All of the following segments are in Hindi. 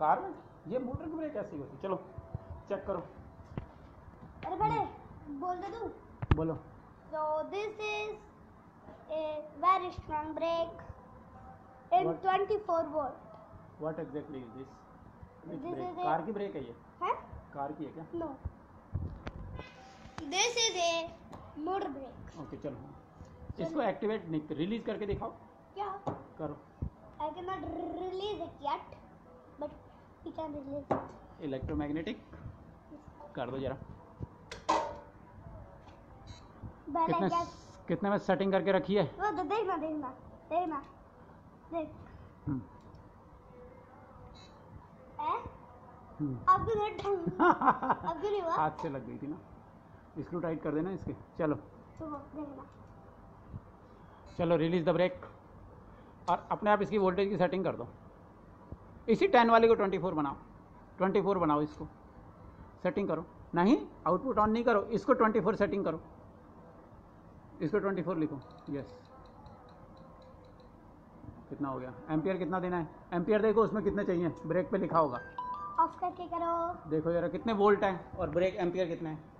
कार में? ये मोटर की ब्रेक ऐसी होती चलो चेक करो। अरे बड़े बोल दे तू। बोलो। So this is a very strong brake in 24 volt what exactly is this car की ब्रेक है ये? है कार की है क्या? No this is a motor brake okay चलो। इसको एक्टिवेट नहीं रिलीज़ करके दिखाओ। क्या? करो। I can not release it yet electromagnetic कर दो जरा कितने कितने में सेटिंग करके रखी है? वो तो देखना देखना देखना। देख। हम्म, हम्म। अब भी अब भी नहीं हुआ? हाथ से लग गई थी ना। स्क्रू टाइट कर देना इसके। चलो। तो देखना। चलो रिलीज़ द ब्रेक और अपने आप इसकी वोल्टेज की सेटिंग कर दो। इसी टेन वाले को ट्वेंटी फोर बनाओ। ट्वेंटी फोर बनाओ इसको। सेटिंग करो। नहीं आउटपुट ऑन नहीं करो। इसको ट्वेंटी फोर सेटिंग करो। इसको ट्वेंटी फोर लिखो। यस कितना हो गया? एम्पियर कितना देना है? एम्पियर देखो उसमें कितने चाहिए? ब्रेक पे लिखा होगा। ऑफ़ करके करो। देखो जरा कितने वोल्ट है और ब्रेक एम्पियर कितने हैं?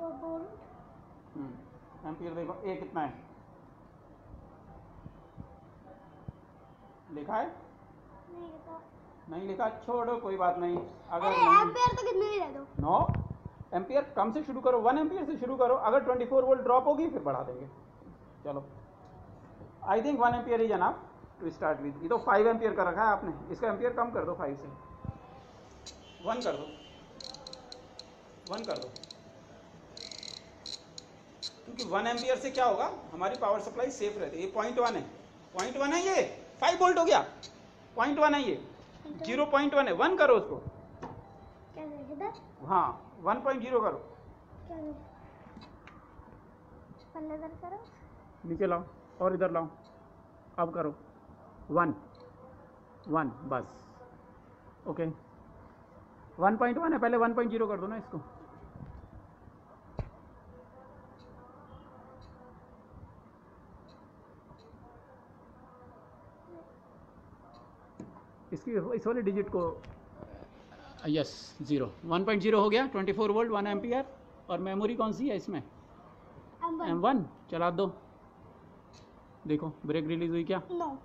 वोल्ट हम्म, एम्पियर देखो ए कितना है? लिखा है? नहीं नहीं लिखा छोड़ो कोई बात नहीं। अगर एम्पियर तो कितने दो नो एम्पियर कम से शुरू करो वन एम्पियर से शुरू करो अगर 24 वोल्ट ड्रॉप होगी फिर बढ़ा देंगे। चलो। आई थिंक वन एम्पियर ही जनाब टू स्टार्ट विद ये तो फाइव एम्पियर का रखा है आपने। इसका एम्पियर कम कर दो फाइव से। वन कर दो। वन कर दो। क्योंकि वन एम्पियर से क्या होगा हमारी पावर सप्लाई सेफ़ रहती है। ये पॉइंट वन है। पॉइंट वन है ये। फाइव वोल्ट हो गया। पॉइंट वन है ये। ज़ीरो पॉइंट वन है वन करो उसको। हाँ वन पॉइंट ज़ीरो करो। नीचे लाओ और इधर लाओ। अब करो। वन। वन बस। ओके। वन पॉइंट वन है पहले वन पॉइंट ज़ीरो कर दो ना इसको। इसकी इस वाले डिजिट को? Yes zero one point zero हो गया twenty four volt one ampere और मेमोरी कौन सी है इसमें? एम वन चला दो। देखो ब्रेक रिलीज़ हुई क्या? नो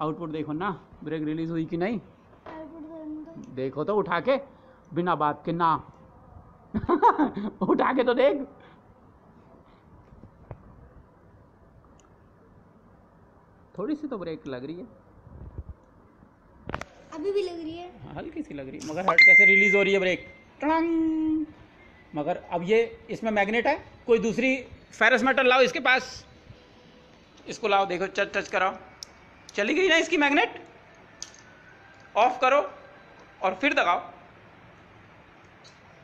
आउटपुट देखो ना ब्रेक रिलीज़ हुई कि नहीं? दो देखो तो उठा के बिना बात के ना। उठा के तो देख। थोड़ी सी तो ब्रेक लग रही है। अभी भी लग रही है। हल्की सी लग रही है। मगर हट कैसे रिलीज़ हो रही है ब्रेक? टड़ंग। मगर अब ये इसमें मैग्नेट है। कोई दूसरी फेरस मेटल लाओ इसके पास। इसको लाओ देखो टच टच कराओ। चली गई ना इसकी मैग्नेट? ऑफ़ करो और फिर दगाओ।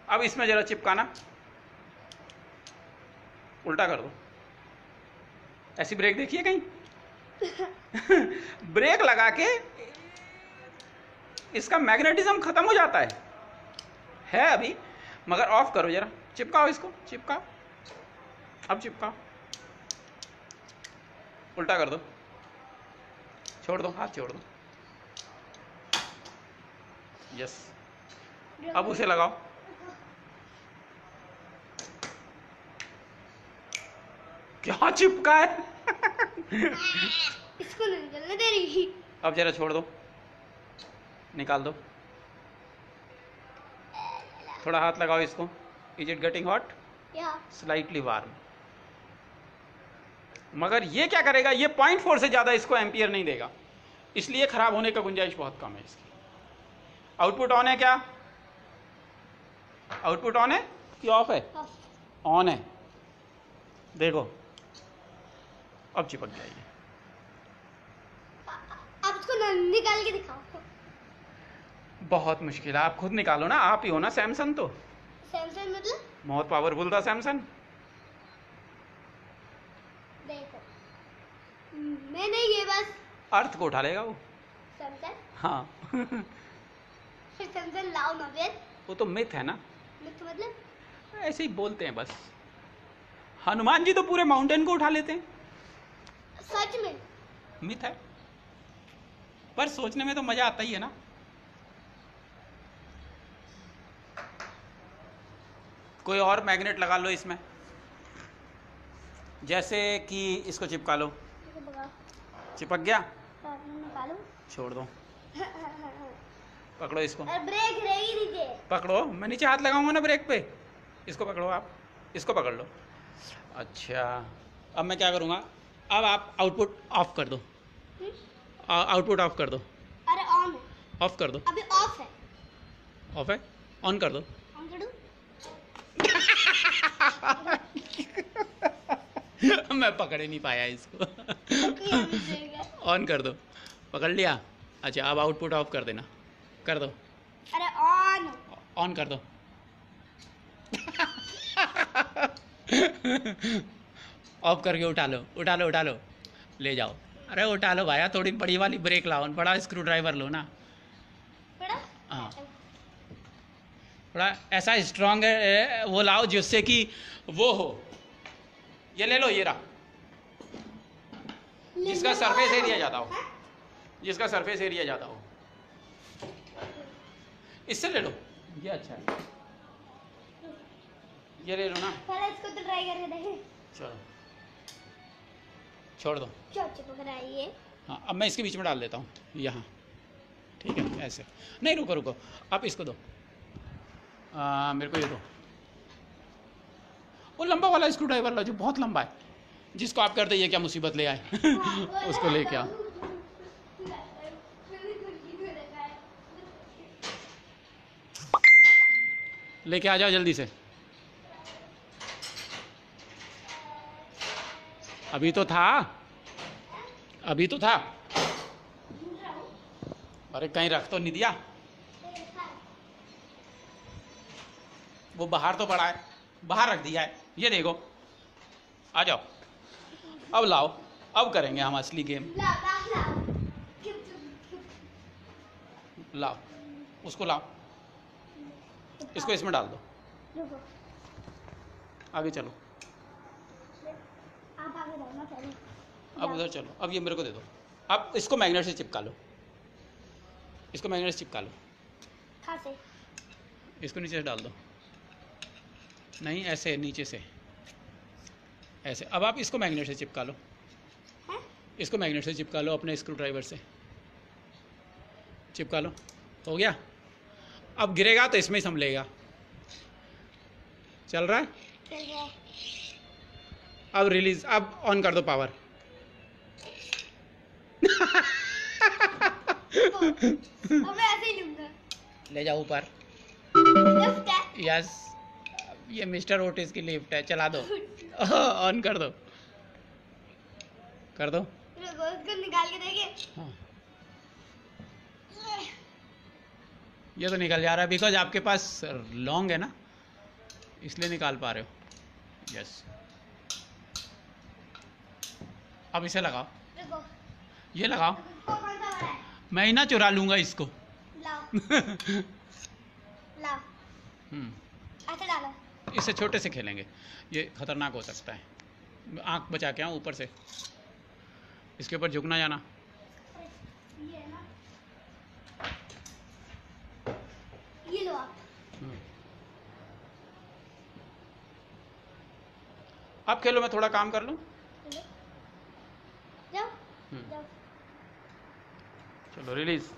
अब इसमें जरा चिपकाना। उल्टा कर दो। ऐसी ब्रेक देखिए कहीं? ब्रेक लगा के इसका मैग्नेटिज्म खत्म हो जाता है। है अभी मगर ऑफ़ करो जरा। चिपकाओ इसको चिपकाओ। अब चिपकाओ। उल्टा कर दो। छोड़ दो हाथ छोड़ दो। यस अब उसे लगाओ। क्या चिपका है? इसको नहीं दे रही। अब जरा छोड़ दो। निकाल दो। थोड़ा हाथ लगाओ इसको। Is it getting hot slightly warm मगर ये क्या करेगा? ये पॉइंट फोर से ज़्यादा इसको एम्पियर नहीं देगा। इसलिए खराब होने का गुंजाइश बहुत कम है इसकी। आउटपुट ऑन है क्या? आउटपुट ऑन है कि ऑफ़ है? ऑन है। देखो। अब चिपक जाइए अब इसको निकाल के दिखाओ। बहुत मुश्किल है। आप खुद निकालो ना आप ही हो ना सैमसंग तो। सैमसंग मतलब? बहुत पावरफुल था सैमसंग देखो। मैंने ये बस अर्थ को उठा लेगा वो। सैमसंग हाँ। फिर लाओ ना फिर। वो तो मिथ है ना। मतलब मतलब? ऐसे ही बोलते हैं बस। हनुमान जी तो पूरे माउंटेन को उठा लेते हैं। सच में? मिथ है। पर सोचने में तो मज़ा आता ही है ना। कोई और मैग्नेट लगा लो इसमें। जैसे कि इसको चिपका लो। चिपक। गया? निकालूं? छोड़ दो। पकड़ो इसको। ब्रेक नीचे पकड़ो। मैं नीचे हाथ लगाऊँगा ना ब्रेक पे। इसको पकड़ो आप। इसको पकड़ लो। अच्छा। अब मैं क्या करूँगा? अब आप आउटपुट ऑफ़ कर दो। हम्म? आउटपुट ऑफ़ कर दो। अरे ऑन ऑफ़ कर दो। अभी ऑफ़ है। ऑफ़ है? ऑन कर दूँ। मैं पकड़ नहीं पाया इसको। ऑन कर दो। पकड़ लिया? अच्छा अब आउटपुट ऑफ़ कर देना। कर दो। अरे ऑन ऑन कर दो। ऑफ़ करके उठा लो उठा लो उठा लो। ले जाओ। अरे उठा लो भाया थोड़ी बड़ी वाली ब्रेक लाओ। बड़ा स्क्रू ड्राइवर लो ना। हाँ। थोड़ा ऐसा स्ट्रांग वो लाओ जिससे कि वो हो। ये ले लो ये रहा। जिसका सरफेस एरिया ज़्यादा हो? जिसका सरफेस एरिया ज़्यादा हो। इससे ले लो। ये अच्छा है। ये ले लो ना। पहले इसको तो ट्राई करके देखें। चलो। छोड़ दो। हाँ अब मैं इसके बीच में डाल देता हूँ। यहाँ। ठीक है ऐसे। नहीं रुको रुको। आप इसको दो। आ, मेरे को ये दो। वो लंबा वाला स्क्रू ड्राइवर लो जो बहुत लंबा है जिसको आप करते ये क्या मुसीबत ले आए? उसको लेके आओ लेके आ जाओ जल्दी से। अभी तो था। अभी तो था। अरे कहीं रख तो नहीं दिया। वो बाहर तो पड़ा है बाहर रख दिया है। ये देखो आ जाओ। अब लाओ अब करेंगे हम असली गेम। लाओ उसको लाओ। इसको इसमें डाल दो। आगे चलो। अब उधर चलो। अब ये मेरे को दे दो। अब इसको मैग्नेट से चिपका लो। इसको मैग्नेट से चिपका लो। इसको नीचे से डाल दो। नहीं ऐसे नीचे से। ऐसे। अब आप इसको मैग्नेट से चिपका लो। हैं? इसको मैग्नेट से चिपका लो अपने स्क्रू ड्राइवर से। चिपका लो। हो गया? अब गिरेगा तो इसमें ही संभलेगा। चल रहा है? चल अब रिलीज़ अब ऑन कर दो पावर अब मैं ऐसे ले जाओ ऊपर। यस ये मिस्टर ओटिस की लिफ्ट है चला दो। ऑन कर दो। कर दो। निकाल के देखे। हाँ। ये तो निकल जा रहा है बिकॉज़ आपके पास लॉन्ग है ना? इसलिए निकाल पा रहे हो। यस अब इसे लगाओ। ये लगाओ। मैं ही ना चुरा लूँगा इसको। लाओ। लाओ। हम्म, ऐसे डालो। इससे छोटे से खेलेंगे। ये खतरनाक हो सकता है। आँख बचा के आऊँ ऊपर से। इसके ऊपर झुकना जाना। ये लो आप। हम्म। अब खेलो मैं थोड़ा काम कर लूँ। चलो हम्म। चलो रिलीज़